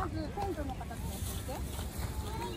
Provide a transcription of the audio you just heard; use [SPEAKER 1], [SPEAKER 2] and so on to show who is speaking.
[SPEAKER 1] まずテンの形を教えて。